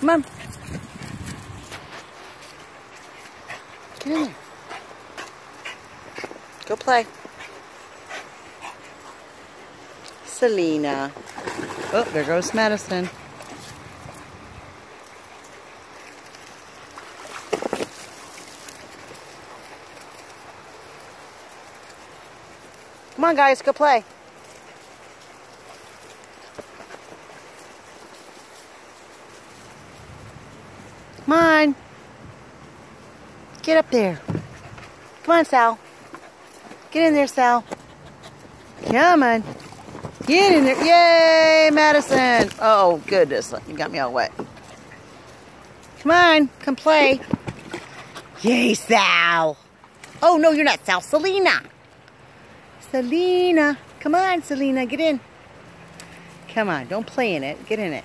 Come on. Get in there. Go play. Selena. Oh, there goes Madison. Come on, guys, go play. Come on. Get up there. Come on, Sal. Get in there, Sal. Come on. Get in there. Yay, Madison. Oh, goodness. You got me all wet. Come on. Come play. Yay, Sal. Oh, no, you're not Sal. Selena. Selena. Come on, Selena. Get in. Come on. Don't play in it. Get in it.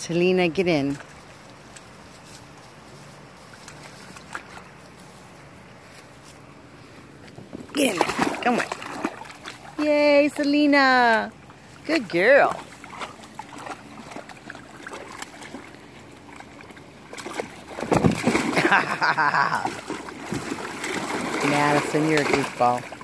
Selena, get in. Get in there. Come on. Yay, Selena. Good girl. Madison, you're a goofball.